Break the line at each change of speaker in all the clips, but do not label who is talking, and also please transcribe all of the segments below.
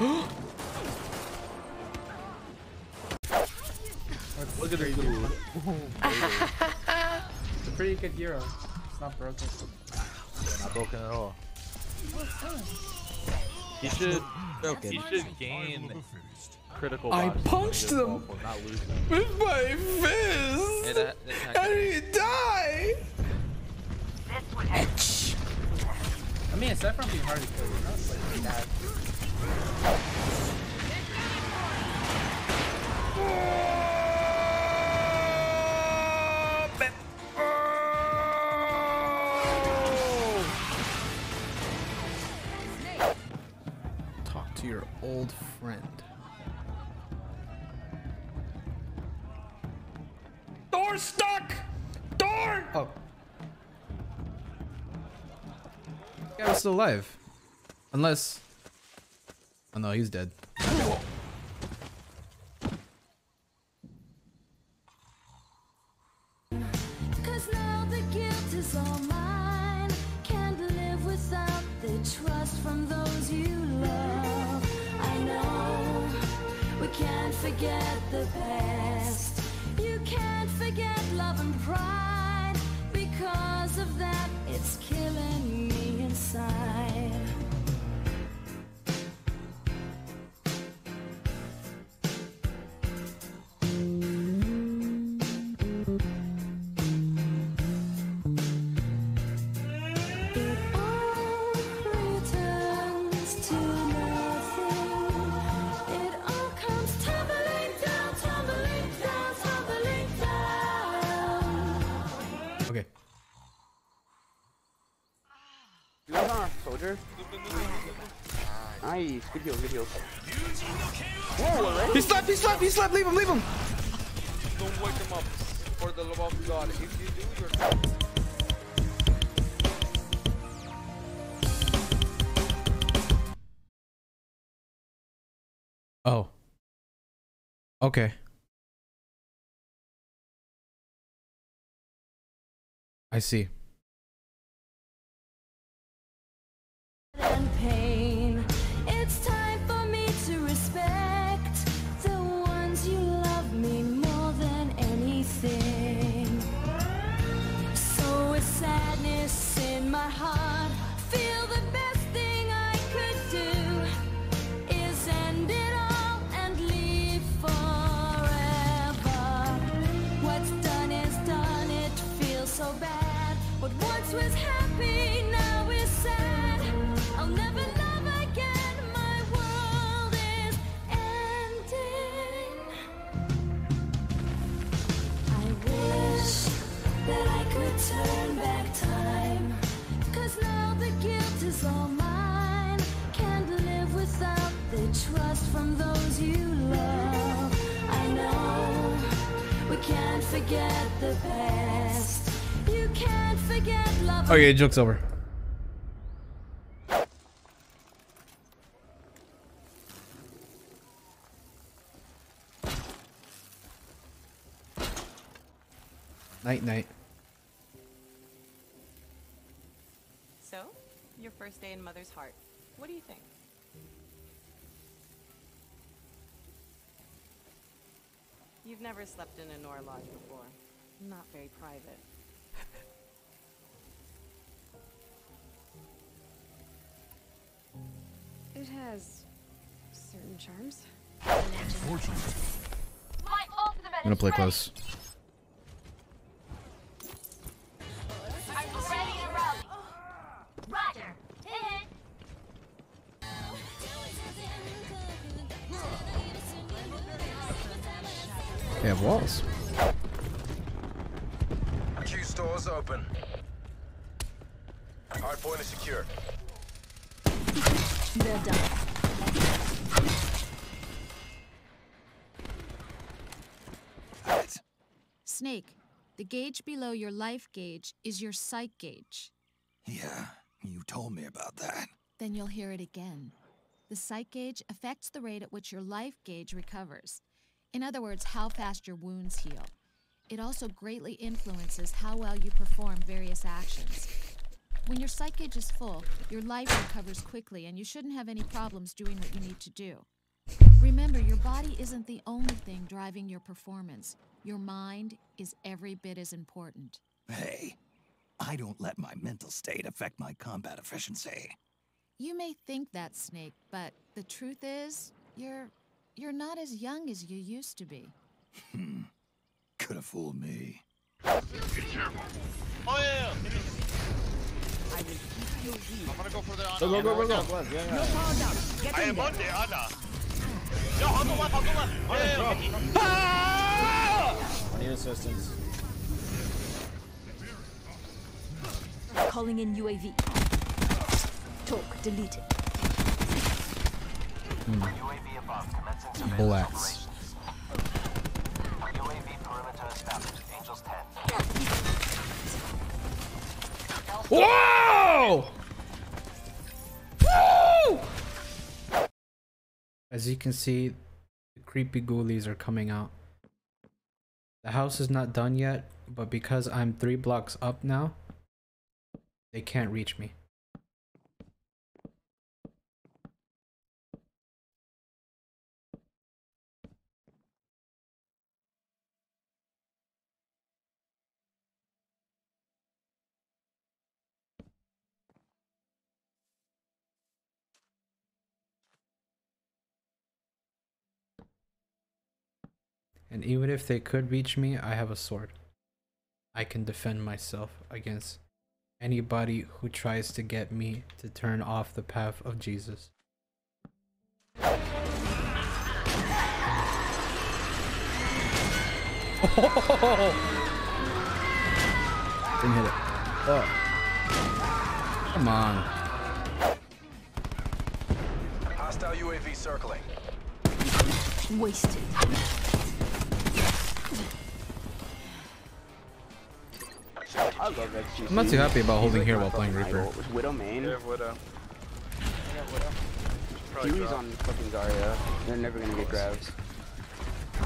Look at this dude. it's a pretty good hero. It's not broken.
Yeah, not broken at all. He should. Broken. He should gain critical.
I punched
them
him.
Balfour, Not losing.
With my fist!
Hey, that, that's not
and
good.
he died!
I mean, aside from being hard to kill, it's not like that.
Talk to your old friend. Door stuck! Door! Oh. Guy was still alive. Unless. Oh no, he's dead.
Cause now the guilt is all mine. Can't live without the trust from those you love. I know we can't forget the past. You can't forget love and pride.
Nice. Good heal, good heal. Whoa, already?
He slept, he slept, he slept! Leave him, leave him!
Don't wake him up. For the love of God. If you do, you're.
Oh. Okay. I see.
Was happy
Okay, joke's over. Night night.
So, your first day in Mother's Heart. What do you think? You've never slept in a Nora lodge before. Not very private.
It has certain charms.
I'm gonna play close.
I'm ready to rally. Roger. Hit.
They have walls.
Q stores open. Hard point is secure.
They're done.
Snake, the gauge below your life gauge is your psych gauge.
Yeah, you told me about that.
Then you'll hear it again. The psych gauge affects the rate at which your life gauge recovers. In other words, how fast your wounds heal. It also greatly influences how well you perform various actions. When your psych gauge is full, your life recovers quickly and you shouldn't have any problems doing what you need to do. Remember, your body isn't the only thing driving your performance. Your mind is every bit as important.
Hey, I don't let my mental state affect my combat efficiency.
You may think that, Snake, but the truth is, you're you're not as young as you used to be.
Hmm. Could have fooled me.
Oh yeah, yeah. I'm gonna go for the
Ana. Go, go, go, go,
go.
yeah, yeah.
I am on the Ana. I'll go left, I'll go left. Yeah, yeah, yeah.
I need assistance.
Calling in UAV. Talk deleted.
Hmm. UAV above commencing surveillance Blacks. Whoa! Woo! As you can see, the creepy ghoulies are coming out. The house is not done yet, but because I'm three blocks up now, they can't reach me. And even if they could reach me, I have a sword. I can defend myself against anybody who tries to get me to turn off the path of Jesus. Oh! Didn't hit it. Oh. Come on.
Hostile UAV circling.
Wasted.
I love XGC.
I'm not too happy about holding
like
here while playing Reaper.
Was Widow main?
Yeah, Widow. Yeah, Widow. Probably
Huey's on fucking Zarya. They're never gonna get grabs.
Oh,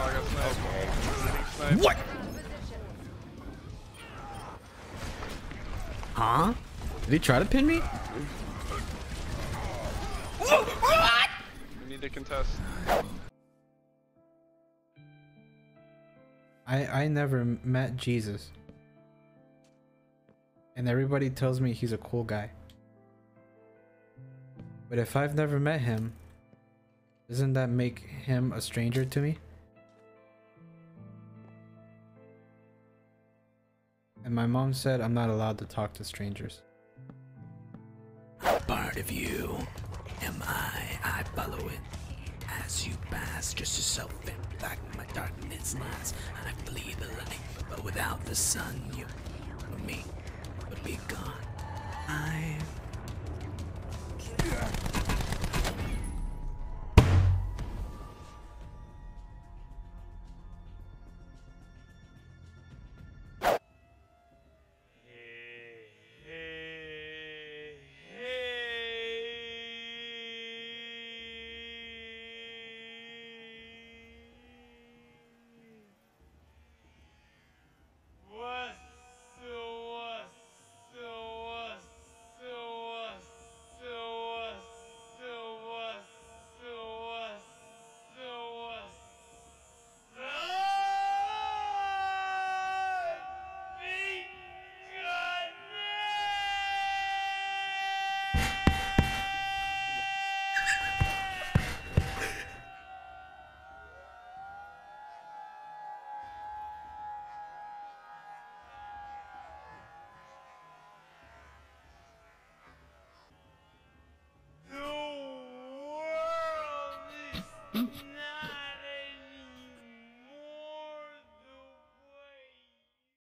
I got sniped. Sniped.
What? Huh? Did he try to pin me? what?
We need to contest.
I I never met Jesus. And everybody tells me he's a cool guy. But if I've never met him, doesn't that make him a stranger to me? And my mom said I'm not allowed to talk to strangers.
Part of you am I. I follow it as you pass, just yourself in black. My darkness lies. I flee the light, but without the sun, you, me, would be
Mm-hmm.